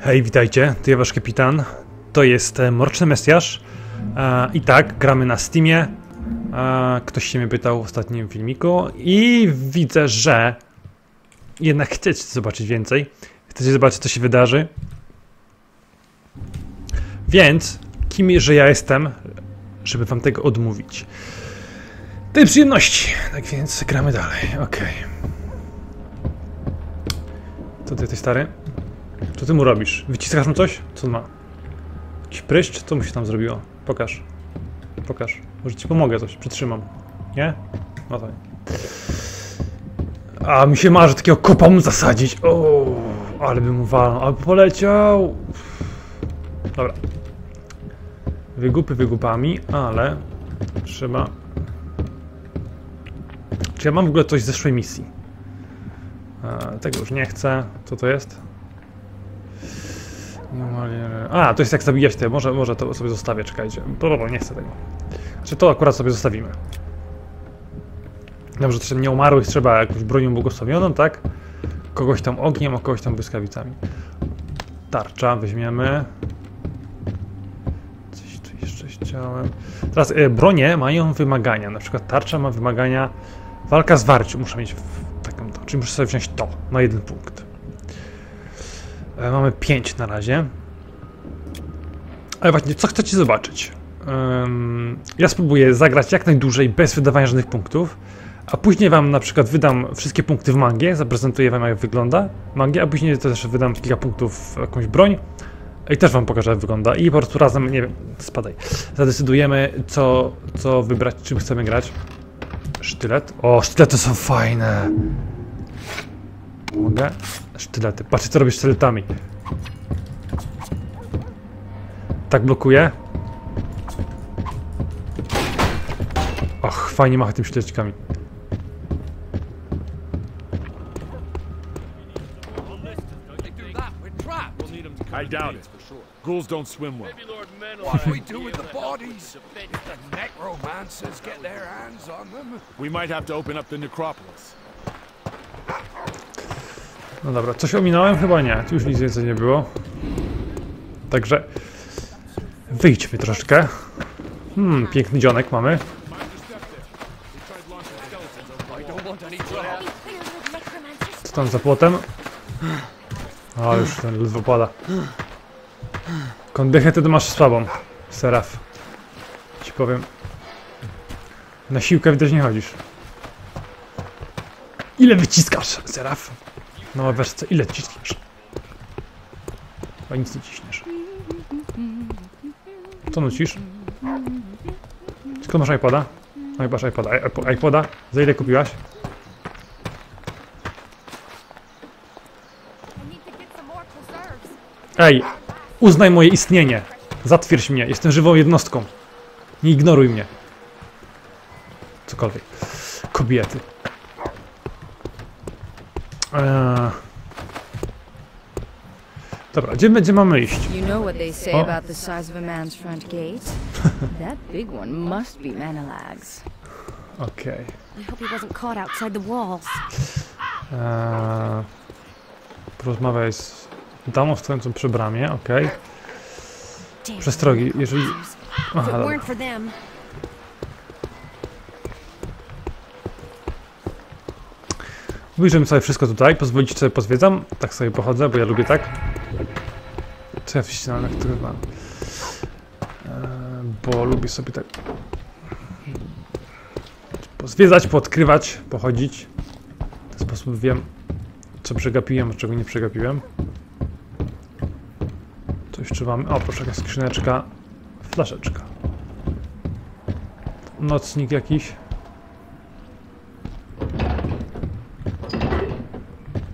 Hej, witajcie, to ja wasz kapitan. To jest e, Mroczny Mesjasz. E, I tak, gramy na Steamie. E, ktoś się mnie pytał w ostatnim filmiku. I widzę, że jednak chcecie zobaczyć więcej. Chcecie zobaczyć, co się wydarzy. Więc, kim że ja jestem, żeby wam tego odmówić. Tej przyjemności. Tak więc gramy dalej. Okej. Co ty jesteś stary? Co ty mu robisz? Wyciskasz mu coś? Co on ma? Jakiś pryszcz? Co mu się tam zrobiło? Pokaż. Pokaż. Może ci pomogę coś, przytrzymam. Nie? No to nie. A mi się marzy takiego kopa mu zasadzić. O, ale bym mu walnął, aby poleciał. Dobra. Wygupy wygupami, ale trzeba... Czy ja mam w ogóle coś z zeszłej misji? E, tego już nie chcę. Co to jest? A, to jest jak zabijać te. Może, może to sobie zostawię, czekajcie. Dobra, nie chcę tego. Znaczy to akurat sobie zostawimy. Dobrze, to nieumarłych trzeba jakąś bronią błogosławioną, tak? Kogoś tam ogniem, a kogoś tam błyskawicami. Tarcza weźmiemy. Coś tu jeszcze chciałem. Teraz e, bronie mają wymagania. Na przykład tarcza ma wymagania walka z warciu. Muszę mieć taką to. Czyli muszę sobie wziąć to na jeden punkt. E, mamy 5 na razie. Ale właśnie, co chcecie zobaczyć? Ja spróbuję zagrać jak najdłużej bez wydawania żadnych punktów, a później wam na przykład wydam wszystkie punkty w mangie, zaprezentuję wam jak wygląda mangia, a później też wydam kilka punktów w jakąś broń i też wam pokażę jak wygląda i po prostu razem, nie wiem, spadaj, zadecydujemy co, co wybrać, czym chcemy grać. Sztylet? O, sztylety są fajne! Mogę? Sztylety. Patrzcie, co robisz sztyletami. Tak blokuje. Och, fajnie macha tym sztyletkami. I doubt it. Ghouls don't swim well. What do we do with the bodies? If the necromancers get their hands on them? We might have to open up the necropolis. No dobra, coś ominąłem? Chyba nie. Tu już nic więcej nie było. Także wyjdźmy troszkę. Hmm, piękny dzionek mamy. Co tam za płotem? A już ten ledwo pada. Kondychę ty masz słabą, Seraf. Ci powiem. Na siłkę widać nie chodzisz. Ile wyciskasz, Seraf? No wiesz co, ile ciśniesz? Chyba nic nie ciśniesz. Co nucisz? Skąd masz iPoda? No masz iPoda. iPo- iPoda? Za ile kupiłaś? I. Ej, uznaj moje istnienie. Zatwierdź mnie, jestem żywą jednostką. Nie ignoruj mnie. Cokolwiek. Kobiety. Eee... Dobra, gdzie, gdzie mamy iść? You know what they say about the size of a man's front gate? that big one must be Manalag's. Okej. I hope he wasn't caught outside the walls. Eee, porozmawiaj z damą stojącą przy bramie, okej. Damn Przestrogi, jeżeli... Aha, dobra. Wyjrzymy sobie wszystko tutaj, pozwolicie sobie pozwiedzam, tak sobie pochodzę, bo ja lubię tak. Co ja wścinam jak to chyba. Eee, bo lubię sobie tak pozwiedzać, poodkrywać, pochodzić. W ten sposób wiem, co przegapiłem, a czego nie przegapiłem. Co jeszcze mamy? O, proszę, jakaś skrzyneczka, flaszeczka. Nocnik jakiś.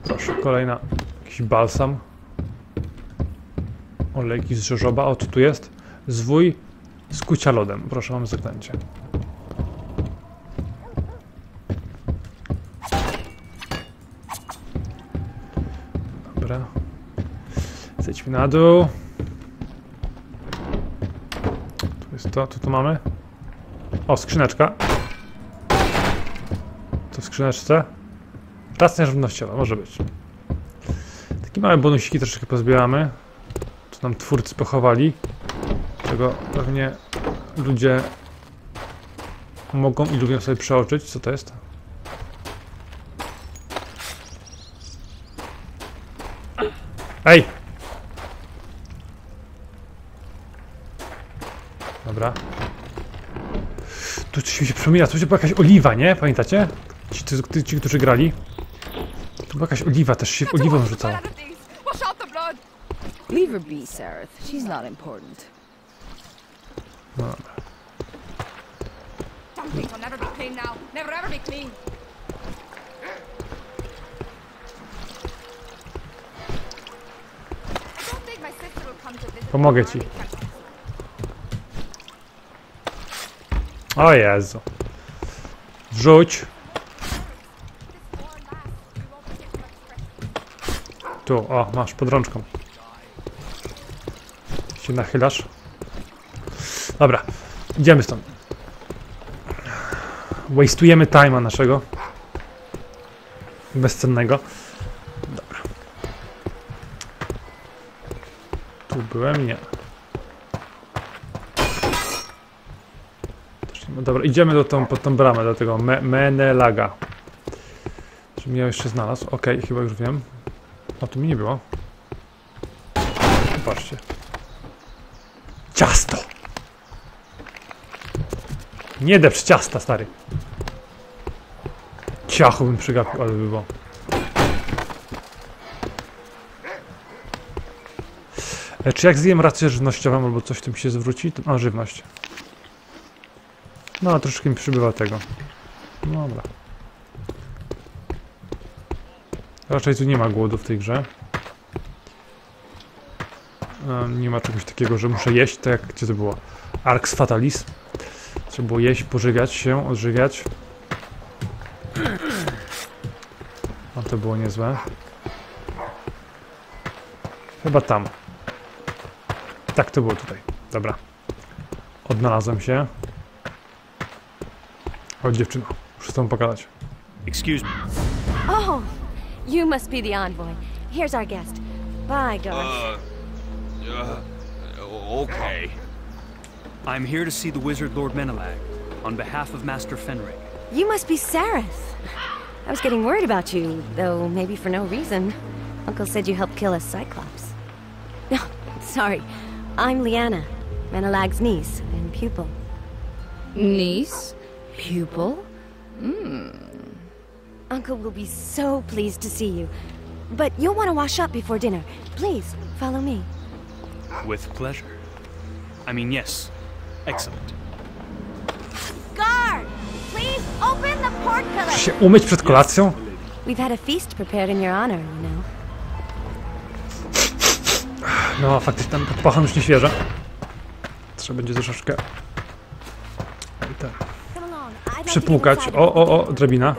Proszę, kolejna. Jakiś balsam. Olejki z żożoba. O, tu jest? Zwój z kucia lodem. Proszę, mamy zaklęcie. Dobra. Zejdźmy na dół. Tu jest to, co tu mamy? O, skrzyneczka. Co w skrzyneczce? Racja żywnościowa, może być. Małe bonusiki troszeczkę pozbieramy. nam twórcy pochowali. Czego pewnie ludzie mogą i lubią sobie przeoczyć. Co to jest? Ej! Dobra. Tu coś mi się przypomina, tu była jakaś oliwa, nie? Pamiętacie? Ci, ci, ci którzy grali. Tu była jakaś oliwa, też się oliwą rzucała. blood! Leave her be, Sarath. She's not important. Mom. Dumplings will never be clean now. Never ever be clean. Tu, o, masz pod rączką. Się nachylasz. Dobra, idziemy stąd. Wastujemy time'a naszego. Bezcennego. Dobra. Tu byłem? Nie. Dobra, idziemy do tą, pod tą bramę, do tego Me Menelaga. Czy mnie jeszcze znalazł? Okej, chyba już wiem. O, tu mi nie było. Patrzcie. Ciasto! Nie depcz ciasta, stary. Ciachu bym przygapił, ale by było. E, Czy jak zjem rację żywnościową albo coś tym się zwróci? To, a, żywność. No, troszkę mi przybywa tego. No Dobra. Raczej tu nie ma głodu w tej grze. Nie ma czegoś takiego, że muszę jeść, tak jak gdzie to było? Arx Fatalis. Trzeba było jeść, pożywiać się, odżywiać. A to było niezłe. Chyba tam. Tak to było tutaj. Dobra. Odnalazłem się. Chodź dziewczyno, muszę z tobą pogadać. Excuse me. Oh, you must be the envoy. Here's our guest. Bye, Garth. Uh, okay. I'm here to see the wizard Lord Menelag on behalf of Master Fenric. You must be Sareth. I was getting worried about you, though maybe for no reason. Uncle said you helped kill a Cyclops. No, sorry. I'm Liana, Menelag's niece and pupil. Niece? Pupil? Uncle will be so pleased to see you. But you'll want to wash up before dinner. Please, follow me. With pleasure. I mean, yes. Excellent. Guard! Please open the portcullis! Się umyć przed kolacją? We've had a feast prepared in your honor, you know. No, faktycznie ten pachan już nie świeża. Trzeba będzie troszeczkę... Tak. Przypłukać. O, o, o, drabina.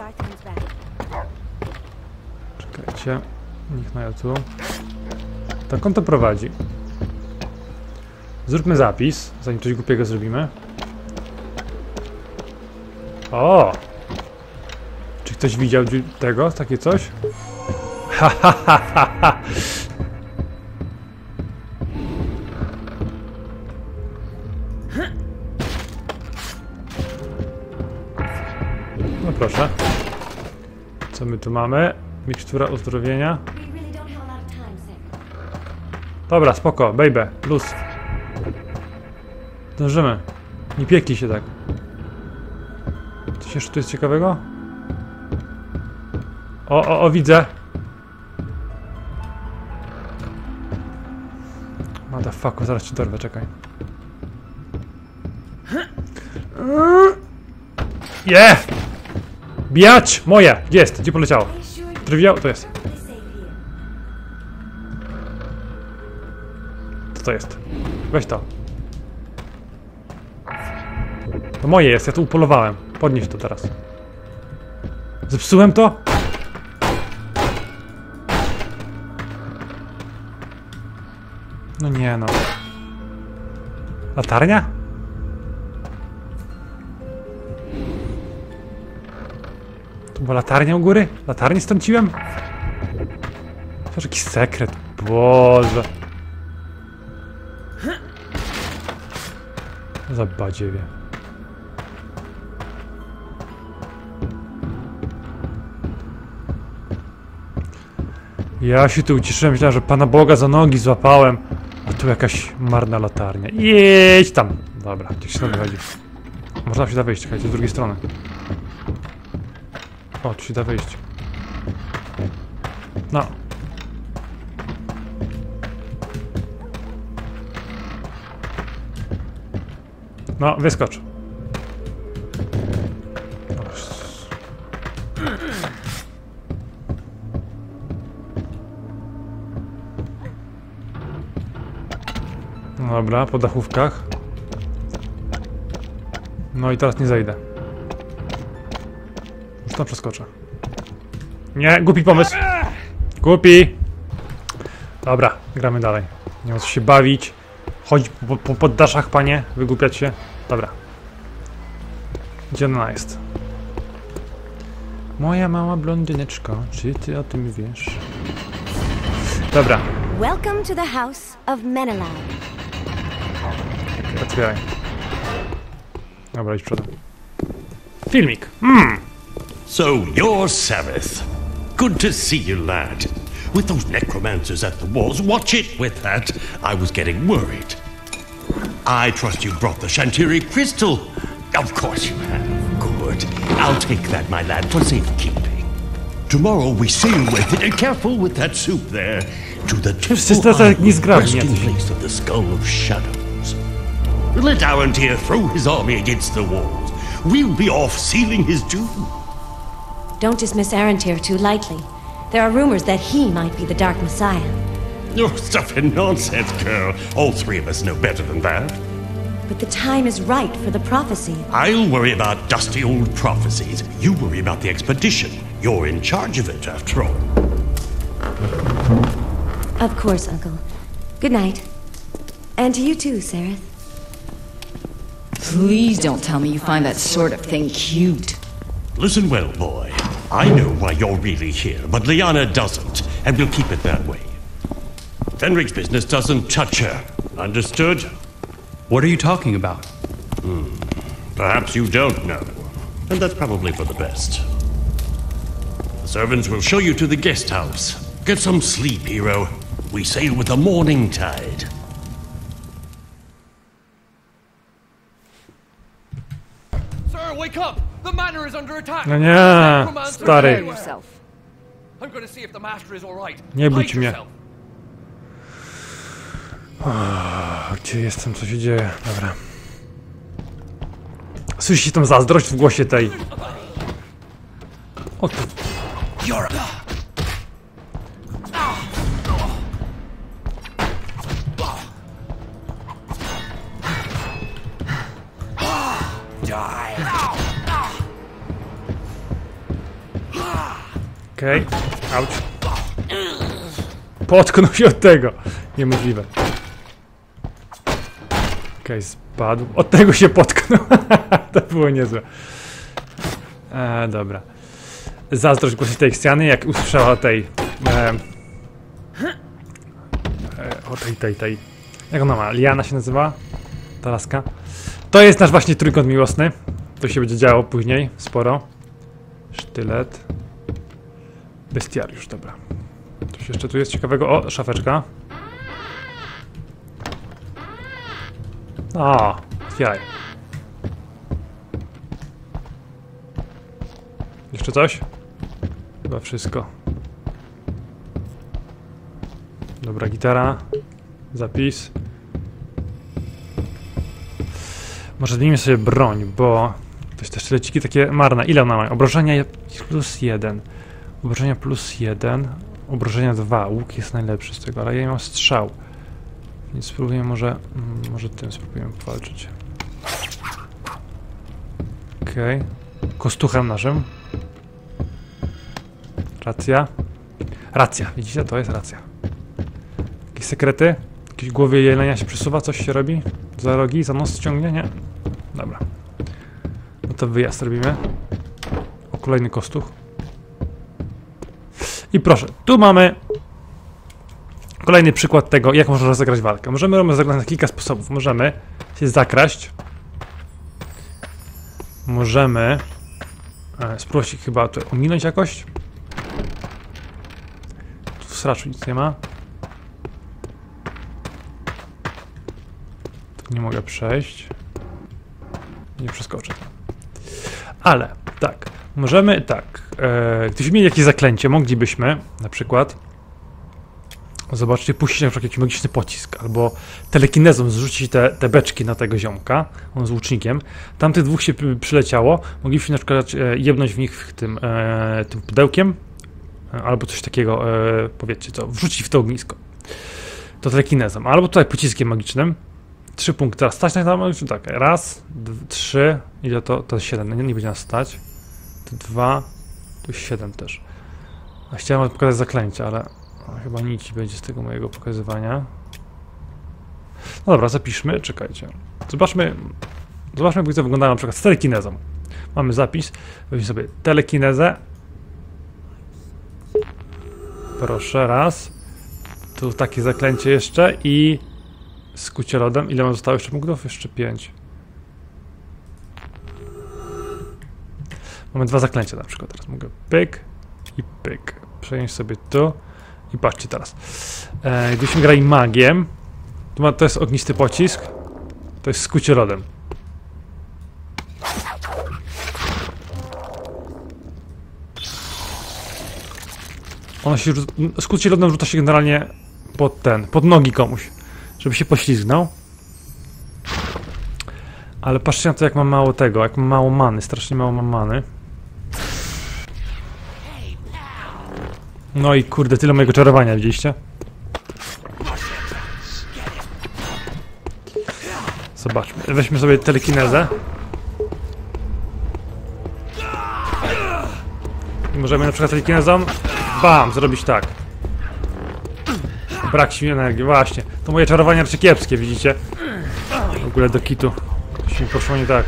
Czekajcie. Niech na tu. Tak on to prowadzi. Zróbmy zapis, zanim coś głupiego zrobimy. O! Czy ktoś widział dzi- tego? Takie coś? No proszę. Co my tu mamy? Mikstura uzdrowienia. Dobra, spoko, baby, luz. Dążymy. Nie piekli się tak. Coś jeszcze tu jest ciekawego? O, o, o, widzę. Motherfucker, zaraz ci dorwę, czekaj. Je! Bijać! Moje! Gdzie jest? Gdzie poleciało? Trywiał? To jest. Co to jest? Weź to. To moje jest, ja to upolowałem. Podnieś to teraz. Zepsułem to? No nie no. Latarnia? To była latarnia u góry? Latarnię strąciłem? Zobacz jaki sekret. Boże. Za badziewie. Ja się tu ucieszyłem, myślałem, że Pana Boga za nogi złapałem. A tu jakaś marna latarnia. Jedź tam! Dobra, gdzieś się wychodzi. Można się da wyjść, czekajcie, z drugiej strony. O, tu się da wejść. No. No, wyskocz. Dobra, po dachówkach. No i teraz nie zejdę. Już tam przeskoczę. Nie, głupi pomysł. Głupi. Dobra, gramy dalej. Nie ma co się bawić. Chodź po, po poddaszach, panie. Wygłupiać się. Dobra. Gdzie ona jest? Moja mała blondyneczko, czy ty o tym wiesz? Dobra, Welcome to the house of Menelag. otwieraj. Dobra, idź przodem. Filmik. Mm. So you're Sareth. Good to see you, lad. With those necromancers at the walls, watch it with that. I was getting worried. I trust you brought the Shantiri crystal. Of course you have. Good. I'll take that, my lad, for safekeeping. Tomorrow we sail with it, and careful with that soup there, to the temple island, resting place of the skull of shadows. Let Arentyr throw his army against the walls. We'll be off sealing his doom. Don't dismiss Arentyr too lightly. There are rumors that he might be the Dark Messiah. You're stuffing nonsense, girl. All three of us know better than that. But the time is right for the prophecy. I'll worry about dusty old prophecies. You worry about the expedition. You're in charge of it, after all. Of course, Uncle. Good night. And to you too, Sarah. Please don't tell me you find that sort of thing cute. Listen well, boy. I know why you're really here, but Liana doesn't, and we'll keep it that way. Fenric's business doesn't touch her. Understood? What are you talking about? Hmm. Perhaps you don't know, and that's probably for the best. The servants will show you to the guest house. Get some sleep, hero. We sail with the morning tide. No nie, stary. everywhere. yourself. I'm gonna see if the master is alright. Nie budź mnie. yourself. A Gdzie jestem? Co się dzieje? Dobra. Słyszycie tą zazdrość w głosie tej. O ty. Okej, okay. auć. Potknął się od tego. Niemożliwe. Okej, spadł. Od tego się potknął. to było niezłe. E, dobra. Zazdrość głosi tej ściany, jak usłyszała tej... E, e, o tej, tej, tej... Jak ona ma? Liana się nazywa? Ta laska. To jest nasz właśnie trójkąt miłosny. To się będzie działo później, sporo. Sztylet. Bestiariusz, dobra. Coś jeszcze tu jest ciekawego? O, szafeczka. O, otwieraj. Jeszcze coś? Chyba wszystko. Dobra, gitara. Zapis. Może zmienimy sobie broń, bo to jest też leciki takie marne. Ile ona ma? Obrażenia plus jeden. Obrażenia plus jeden. Obrażenia dwa. Łuk jest najlepszy z tego, ale ja mam strzał. Więc spróbuję może... mm, Może tym spróbujemy powalczyć. Okej. Kostuchem naszym. Racja. Racja. Widzicie? To jest racja. Jakieś sekrety? Jakieś głowy jelenia się przesuwa? Coś się robi? Za rogi? Za nos ciągnie? Nie? Dobra. No to wyjazd robimy. O, kolejny kostuch. I proszę, tu mamy kolejny przykład tego, jak można rozegrać walkę. Możemy rozegrać na kilka sposobów. Możemy się zakraść możemy e, chyba tutaj ominąć jakoś. Tu w sraczu nic nie ma. Tu nie mogę przejść. Nie przeskoczę. Ale, tak, możemy, tak, e, gdybyśmy mieli jakieś zaklęcie, moglibyśmy, na przykład, zobaczcie, puścić na przykład jakiś magiczny pocisk, albo telekinezą zrzucić te, te beczki na tego ziomka, on z łucznikiem, tamtych dwóch się przyleciało, moglibyśmy na przykład e, jebnąć w nich tym, e, tym pudełkiem, e, albo coś takiego, e, powiedzcie co, wrzucić w to ognisko. To telekinezą, albo tutaj pociskiem magicznym, Trzy punkty. Teraz stać na tam, tak. Raz, dwa, trzy. Ile to? To siedem. Nie, nie będzie nas stać. Dwa. Tu siedem też. A chciałem pokazać zaklęcia, ale chyba nic będzie z tego mojego pokazywania. No dobra, zapiszmy. Czekajcie. Zobaczmy. Zobaczmy, jak to wyglądało na przykład z telekinezą. Mamy zapis. Weźmy sobie telekinezę. Proszę, raz. Tu takie zaklęcie jeszcze i Skucie lodem. Ile mam zostało jeszcze punktów? Jeszcze 5. Mamy dwa zaklęcia na przykład. Teraz mogę pyk i pyk. Przejąć sobie tu. I patrzcie teraz. E, gdybyśmy grali magiem, to, ma, to jest ognisty pocisk. To jest skucie lodem. Ono się skucie lodem rzuca się generalnie pod ten, pod nogi komuś żeby się poślizgnął. Ale patrzcie na to, jak mam mało tego, jak mam mało many, strasznie mało mam many. No i kurde, tyle mojego czarowania, widzieliście? Zobaczmy, weźmy sobie telekinezę. I możemy na przykład telekinezą, bam, zrobić tak. Brak siły energii, właśnie. To moje czarowanie raczej kiepskie, widzicie? W ogóle do kitu. Mi poszło nie tak.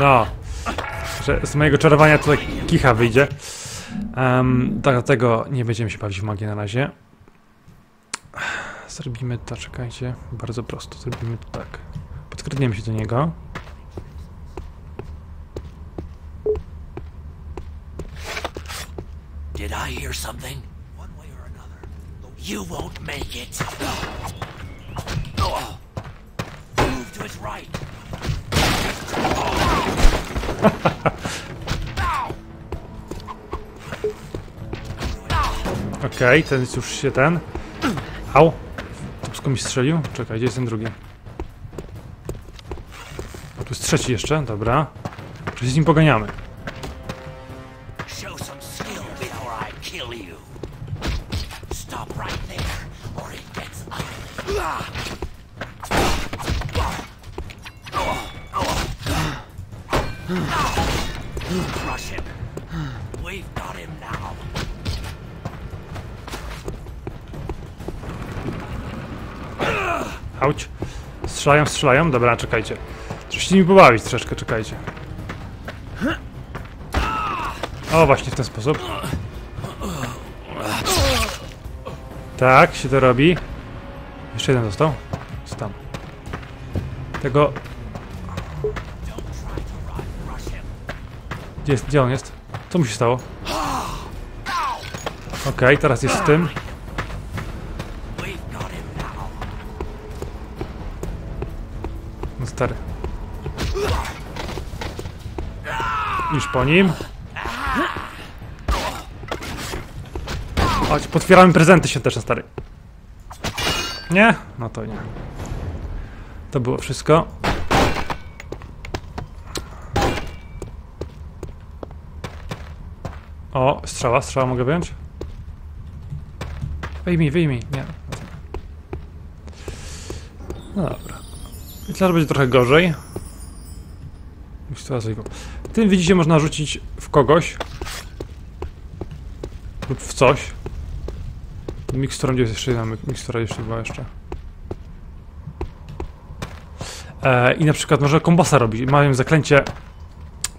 No. Że z mojego czarowania tutaj kicha wyjdzie. Um, dlatego nie będziemy się bawić w magię na razie. Zrobimy to, czekajcie. Bardzo prosto. Zrobimy to tak. Podkradniemy się do niego. Did I hear something? One way or another. You won't make it. Move to his right. Okej, ten jest już się ten. Au! Tupsko mi strzelił. Czekaj, gdzie jest ten drugi? O, tu jest trzeci jeszcze, dobra. Się z nim poganiamy? Strzelają, strzelają. Dobra, czekajcie. Trzeba się pobawić troszeczkę, czekajcie. O, właśnie w ten sposób. Tak, się to robi. Jeszcze jeden został. Jest tam. Tego... Gdzie, jest, gdzie on jest? Co mu się stało? Okej, teraz jest z tym. Już po nim. Chodź, potwieramy prezenty świąteczne, stary. Nie? No to nie. To było wszystko. O, strzała, strzała mogę wyjąć? Wyjmij, wyjmij. Nie. No dobra. Myślę, że będzie trochę gorzej. Już teraz. Tym widzicie, można rzucić w kogoś. Lub w coś. Miksturą, gdzie jest jeszcze jedna mik- mikstura, jeszcze była jeszcze. E, I na przykład może kombasa robić. Mając zaklęcie.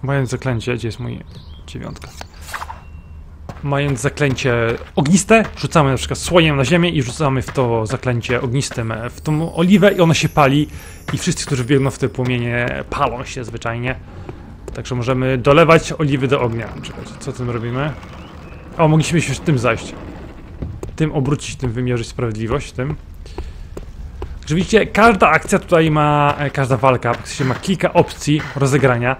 Mając zaklęcie, gdzie jest mój dziewiątka. mając zaklęcie ogniste, rzucamy na przykład słojem na ziemię i rzucamy w to zaklęcie ognistym w tą oliwę i ona się pali i wszyscy, którzy biegną w te płomienie palą się zwyczajnie. Także możemy dolewać oliwy do ognia. Czekajcie, co tym robimy? O, mogliśmy się tym zajść. Tym obrócić, tym wymierzyć sprawiedliwość, tym. Widzicie, każda akcja tutaj ma, e, każda walka praktycznie ma kilka opcji rozegrania.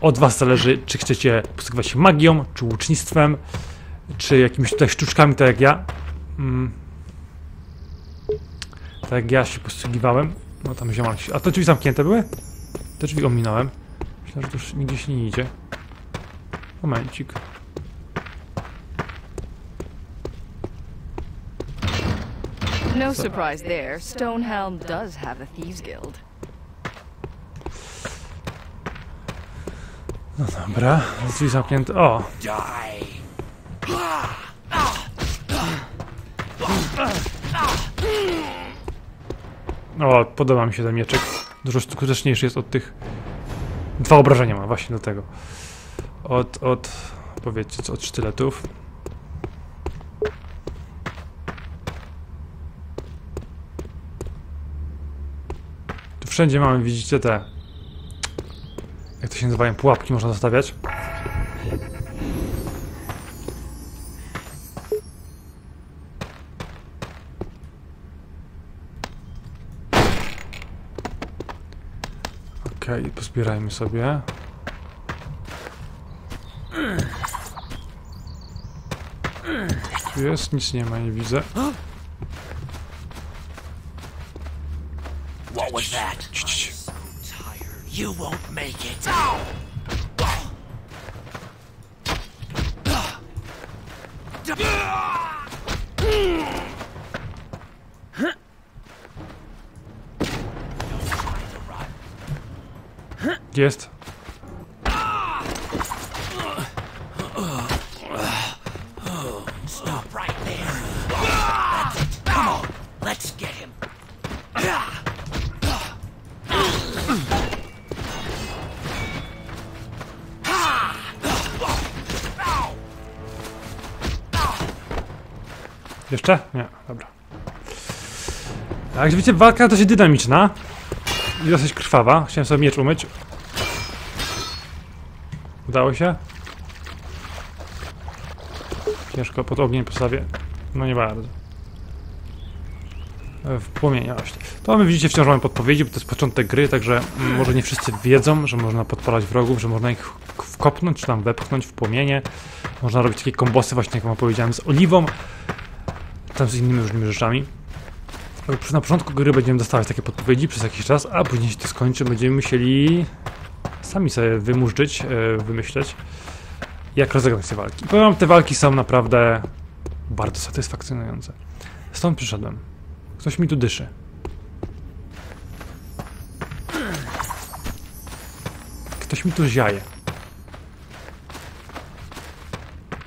Od was zależy, czy chcecie posługiwać się magią, czy łucznictwem, czy jakimiś tutaj sztuczkami, tak jak ja. Mm. Tak jak ja się posługiwałem. No tam ziomal. A te drzwi zamknięte były? Te drzwi ominąłem. Myślę, że to już nigdzie się nie idzie. Momencik. No surprise there. Stonehelm does have a thieves guild. Dobra, drzwi zamknięte. O! O, podoba mi się ten mieczek. Dużo skuteczniejszy jest od tych... Dwa obrażenia ma, właśnie do tego. Od, od... Powiedzcie od sztyletów. Tu wszędzie mamy, widzicie te... Jak to się nazywają? Pułapki można zostawiać. Okej, pozbierajmy sobie. Tu jest, nic nie ma, nie widzę. What was that? Cii, cii, cii. Tired. You won't make it. Gdzie Jest. Stop right there. That's it. Come on. Let's get him. Jeszcze? Nie, dobra. Tak, jak widzicie, walka dosyć dynamiczna. I dosyć krwawa. Chciałem sobie miecz umyć. Udało się? Ciężko pod ogniem postawię. No nie bardzo. E, W płomienia właśnie. To my widzicie wciąż mamy podpowiedzi, bo to jest początek gry, także może nie wszyscy wiedzą, że można podpalać wrogów, że można ich wkopnąć, czy tam wepchnąć w płomienie. Można robić takie kombosy właśnie, jak wam powiedziałem, z oliwą tam z innymi różnymi rzeczami. Na początku gry będziemy dostawać takie podpowiedzi przez jakiś czas, a później się to skończy, będziemy musieli sami sobie wymurzyć, e, wymyśleć, jak rozegrać te walki. Powiem te walki są naprawdę bardzo satysfakcjonujące. Stąd przyszedłem. Ktoś mi tu dyszy. Ktoś mi tu ziaje.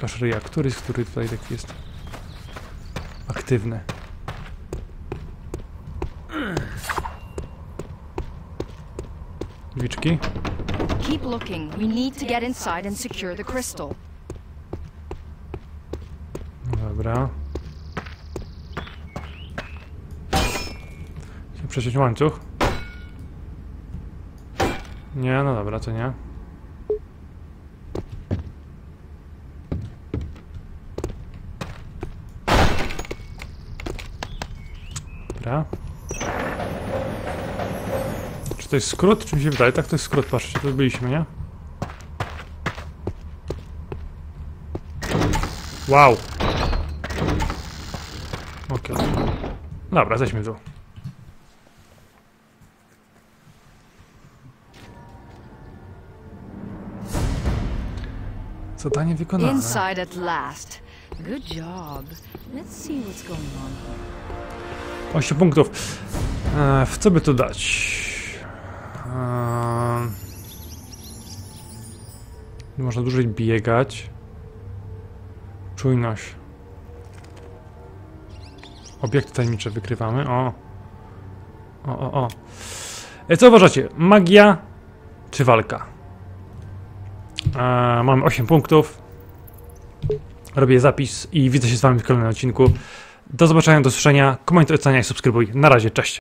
Wasz ryja, który, który tutaj taki jest aktywny. Drzwiczki. Keep looking. We need to get inside and secure the crystal. Dobra. Chcę przeciąć łańcuch. Nie, no dobra, to nie. Dobra. Czy to jest skrót? Czy mi się wydaje? Tak, to jest skrót, patrzcie, tu byliśmy, nie? Wow! Okej. Dobra, zejdźmy tu. Zadanie wykonane. Inside at last. Good job. Let's see what's going on here. 8 punktów. E, w co by tu dać? E, można dłużej biegać. Czujność. Obiekty tajemnicze wykrywamy. O. O, o, o. E, co uważacie? Magia czy walka? E, mamy 8 punktów. robię zapis i widzę się z wami w kolejnym odcinku. Do zobaczenia, do słyszenia, komentuj, oceniaj, subskrybuj. Na razie, cześć!